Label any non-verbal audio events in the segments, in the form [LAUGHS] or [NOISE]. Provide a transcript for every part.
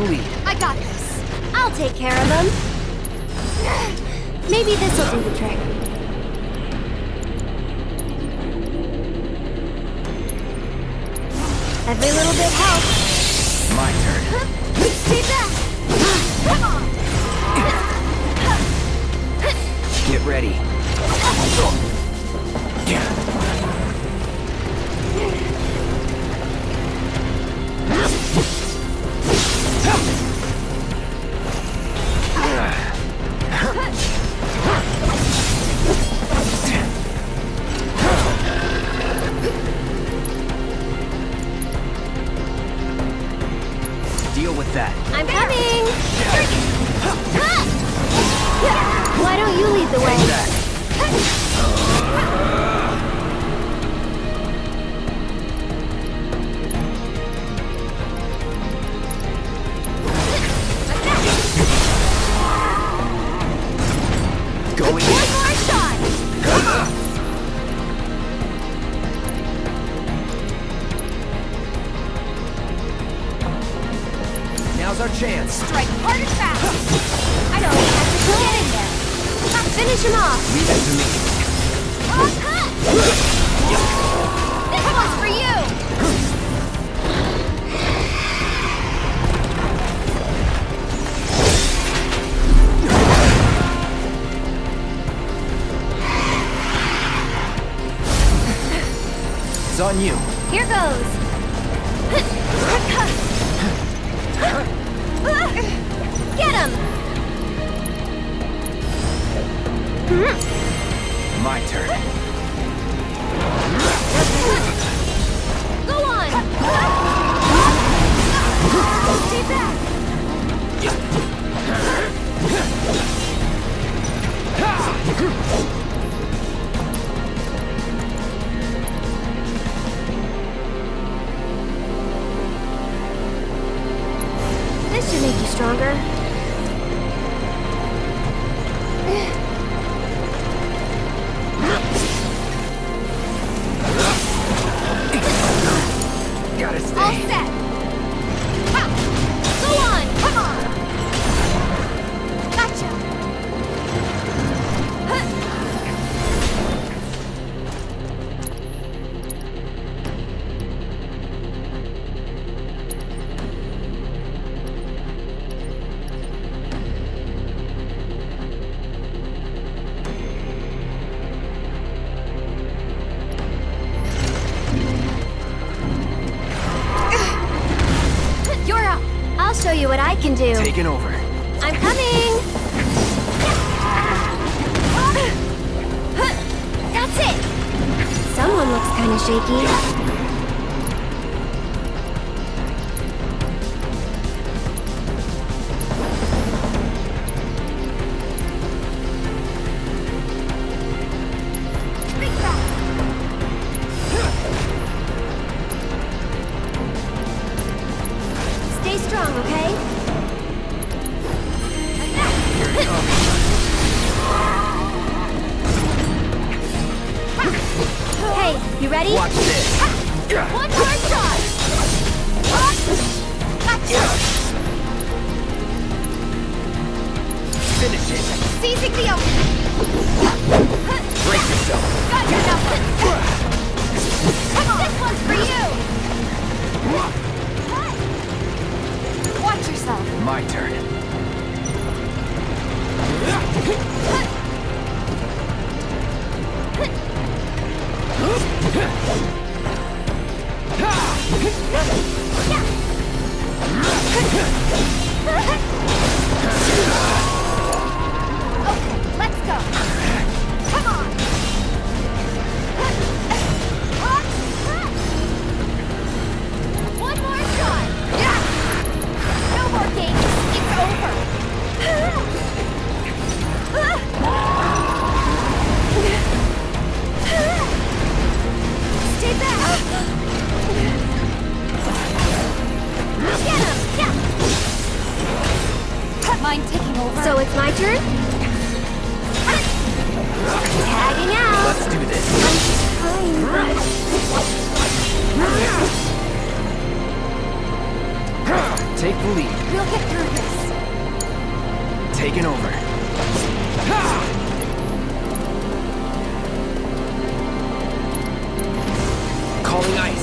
The lead. I got this. I'll take care of them. Maybe this'll do the trick. Every little bit helps. My turn. Stay back! Come on! Get ready. Deal Now's our chance. Strike hard and fast! I don't have to get in there! Finish him off! Leave it to me. This one's for you! It's on you. Can do. Taking over. I'm coming! That's it! Someone looks kind of shaky. Stay strong, okay? Ready? Watch this. One more shot! Gotcha! Finish it. Seizing the opening! Brace yourself. Got your on! This one's for you! Watch yourself! My turn. Okay, [LAUGHS] Calling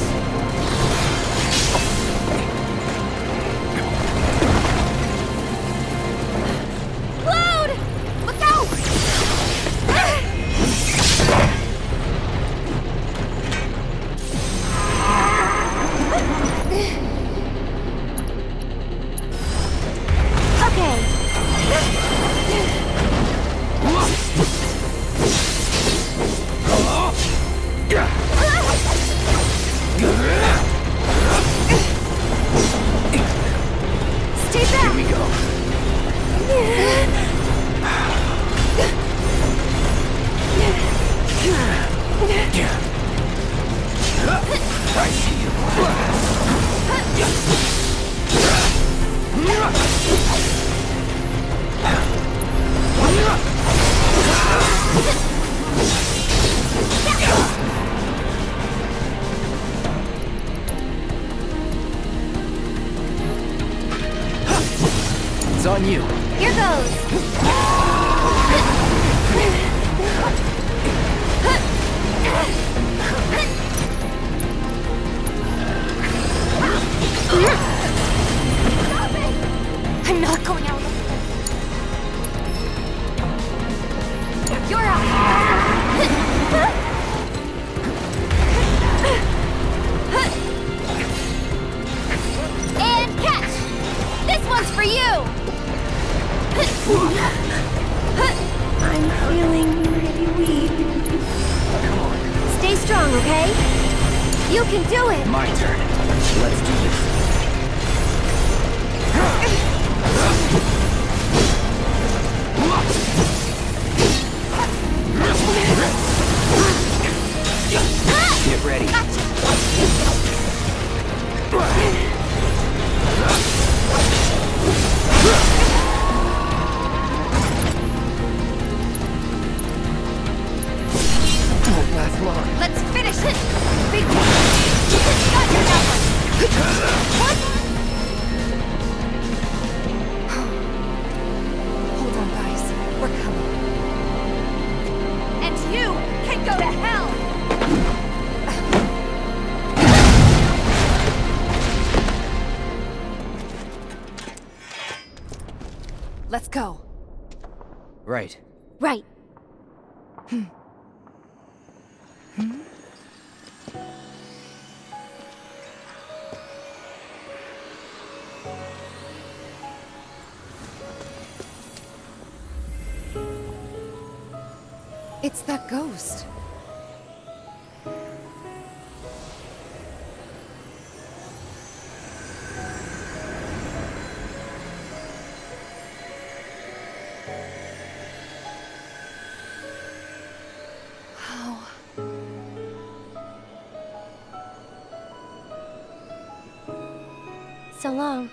on you. Here goes! I'm not going out. Feeling pretty weak. Stay strong, okay? You can do it! My turn. Let's do this. [LAUGHS] Let's go. Right. Right. Hmm. It's that ghost. So long.